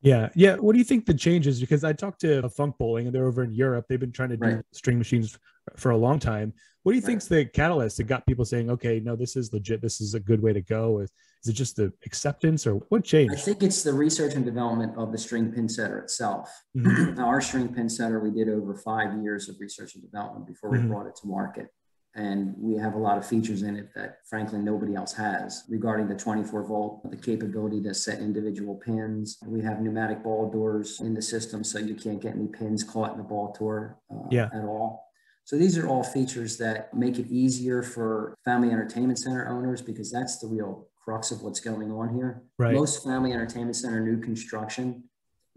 Yeah. Yeah. What do you think the changes? Because I talked to a Funk Bowling and they're over in Europe. They've been trying to do Right. string machines for a long time. What do you Right. think's the catalyst that got people saying, okay, no, this is legit. This is a good way to go? Is, is it just the acceptance or what changed? I think it's the research and development of the string pin setter itself. Mhm. Now, our string pin setter, we did over five years of research and development before we Mhm. brought it to market. And we have a lot of features in it that frankly nobody else has regarding the 24 volt, the capability to set individual pins. We have pneumatic ball doors in the system so you can't get any pins caught in the ball door uh, Yeah. at all. So these are all features that make it easier for family entertainment center owners because that's the real crux of what's going on here. Right. Most family entertainment center new construction,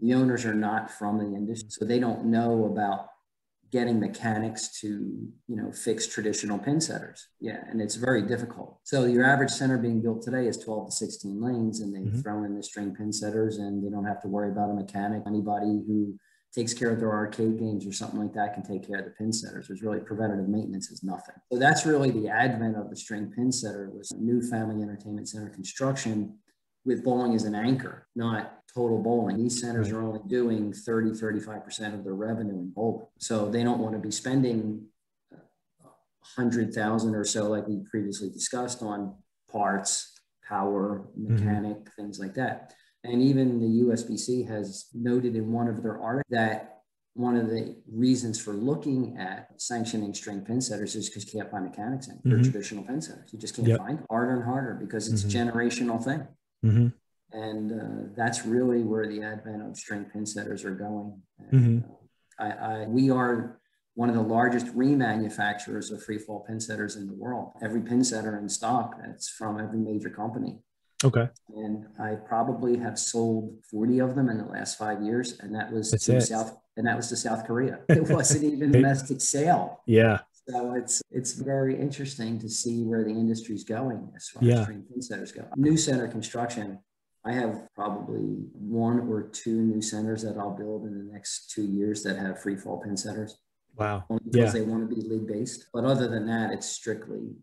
the owners are not from the industry, so they don't know about getting mechanics to you know fix traditional pin setters. Yeah, and it's very difficult. So your average center being built today is 12 to 16 lanes, and they Mhm. throw in the string pin setters, and they don't have to worry about a mechanic. Anybody who takes care of their arcade games or something like that can take care of the pin setters. There's really preventative maintenance is nothing. So that's really the advent of the string pin setter was new family entertainment center construction with bowling as an anchor, not total bowling. These centers are only doing 30, 35% of their revenue in bowling. So they don't want to be spending uh, 100,000 or so, like we previously discussed, on parts, power, mechanic, things like that. And even the USBC has noted in one of their articles that one of the reasons for looking at sanctioning string pin setters is because you can't find mechanics in Mhm. traditional pin setters. You just can't Yep. find harder and harder because it's Mhm. a generational thing. Hmm And uh, that's really where the advent of string pin setters are going. And, Mhm. uh, I, I, we are one of the largest remanufacturers of free fall pin setters in the world. Every pin setter in stock that's from every major company. Okay. And I probably have sold 40 of them in the last five years. And that was That's to it. South and that was to South Korea. It wasn't even domestic sale. Yeah. So it's it's very interesting to see where the industry's going as far Yeah. as string pin setters go. New center construction, I have probably one or two new centers that I'll build in the next two years that have free fall pin setters, Wow. only because Yeah. they want to be league based. But other than that, it's strictly,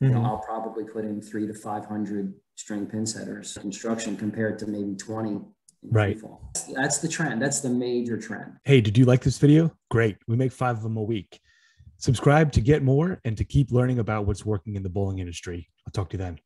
you know, Mhm. I'll probably put in three to five hundred string pin setters construction compared to maybe twenty. In free Right. fall. That's the trend. That's the major trend. Hey, did you like this video? Great. We make five of them a week. Subscribe to get more and to keep learning about what's working in the bowling industry. I'll talk to you then.